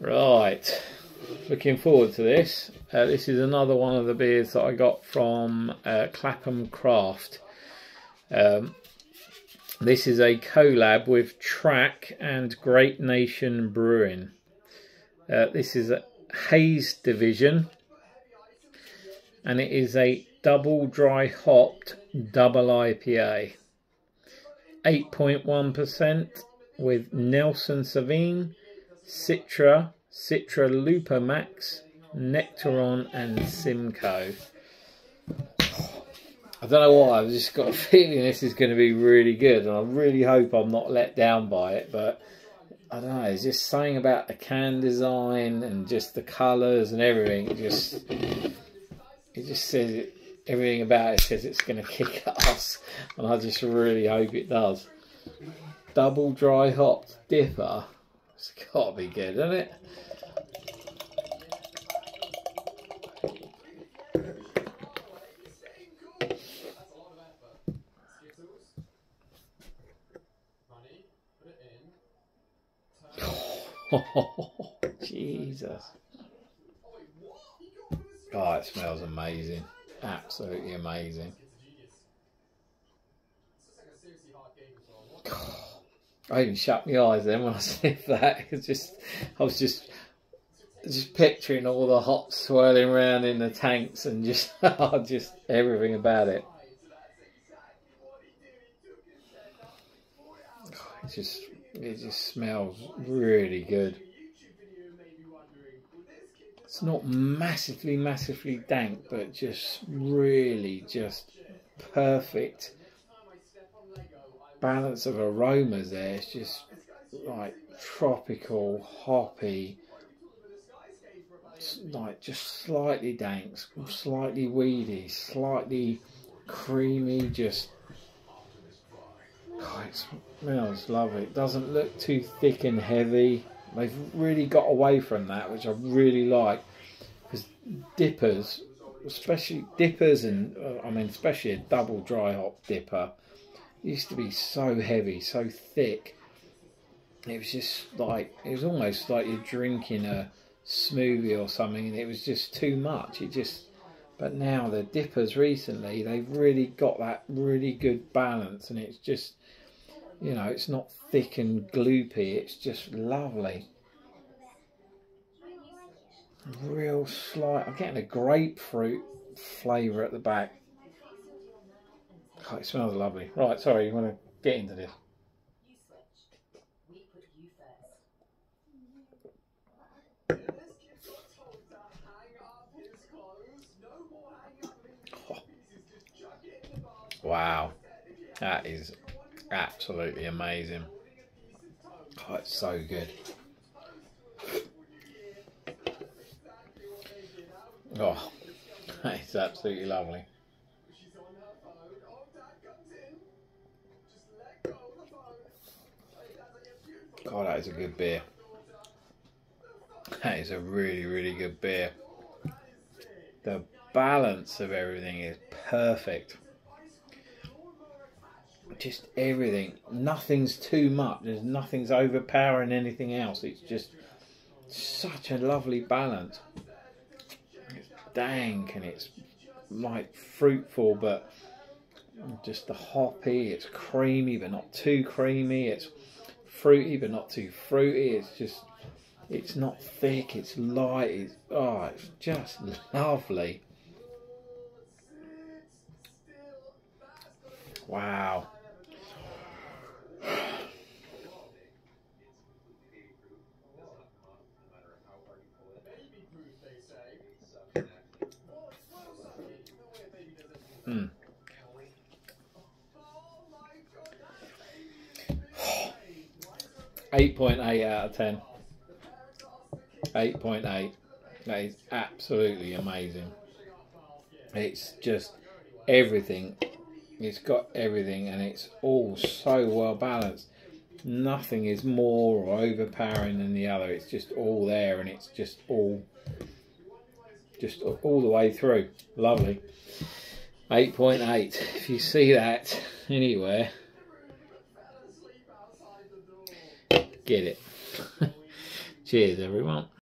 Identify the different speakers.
Speaker 1: Right, looking forward to this. Uh, this is another one of the beers that I got from uh, Clapham Craft. Um, this is a collab with Track and Great Nation Brewing. Uh, this is a Haze Division and it is a double dry hopped double IPA. 8.1% with Nelson Sauvin, Citra, Citra Lupo Max, Nectaron, and Simcoe. I don't know why, I've just got a feeling this is going to be really good, and I really hope I'm not let down by it, but I don't know, it's just saying about the can design and just the colours and everything. It just, it just says it, everything about it says it's going to kick ass, and I just really hope it does. Double dry hopped dipper. It's got to be good, isn't it? Jesus. Oh, it smells amazing. Absolutely amazing. I even shut my eyes then when I sniffed that. It's just, I was just, just picturing all the hops swirling around in the tanks and just, just everything about it. It just, it just smells really good. It's not massively, massively dank, but just really, just perfect balance of aromas there. It's just like tropical, hoppy, like just slightly dank, slightly weedy, slightly creamy, just it smells lovely. It doesn't look too thick and heavy. They've really got away from that, which I really like. Because dippers, especially dippers, and uh, I mean, especially a double dry hop dipper, used to be so heavy, so thick. It was just like it was almost like you're drinking a smoothie or something, and it was just too much. It just, but now the dippers recently, they've really got that really good balance, and it's just, you know, it's not thick and gloopy. It's just lovely. Real slight. I'm getting a grapefruit flavour at the back. Oh, it smells lovely. Right, sorry, you want to get into this? you Oh. Wow, that is absolutely amazing. Oh, it's so good. Oh, it's absolutely lovely. God, that is a good beer. That is a really, really good beer. The balance of everything is perfect. Just everything. Nothing's too much. There's nothing's overpowering anything else. It's just such a lovely balance. It's dank and it's like fruitful, but just the hoppy. It's creamy, but not too creamy. It's fruity but not too fruity. It's just, it's not thick, it's light, it's, oh, it's just lovely. Wow. 8.8 out of 10. 8.8. That is absolutely amazing. It's just everything. It's got everything and it's all so well balanced. Nothing is more or overpowering than the other. It's just all there and it's just all just all the way through. Lovely. 8.8. If you see that anywhere, get it. Cheers, everyone.